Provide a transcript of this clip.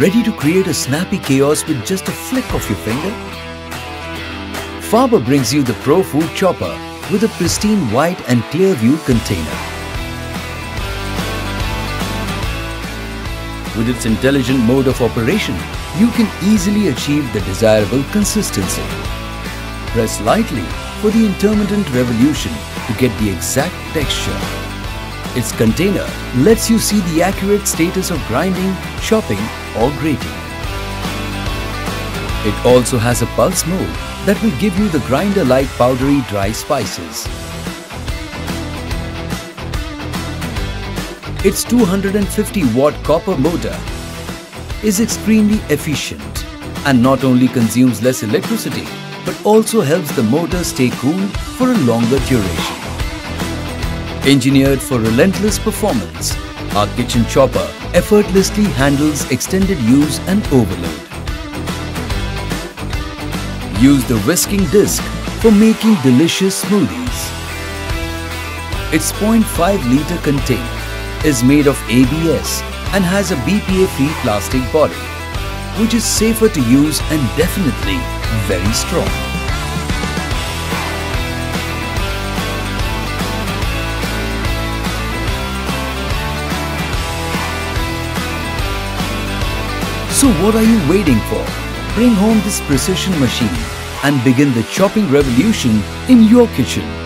Ready to create a snappy chaos with just a flick of your finger? Faber brings you the Pro Food Chopper with a pristine white and clear view container. With its intelligent mode of operation, you can easily achieve the desirable consistency. Press lightly for the intermittent revolution to get the exact texture. Its container lets you see the accurate status of grinding, chopping or grating. It also has a pulse mode that will give you the grinder-like powdery dry spices. Its 250 watt copper motor is extremely efficient and not only consumes less electricity but also helps the motor stay cool for a longer duration. Engineered for relentless performance, our kitchen chopper effortlessly handles extended use and overload. Use the whisking disc for making delicious smoothies. Its 0.5 litre container is made of ABS and has a BPA-free plastic body, which is safer to use and definitely very strong. So what are you waiting for? Bring home this precision machine and begin the chopping revolution in your kitchen.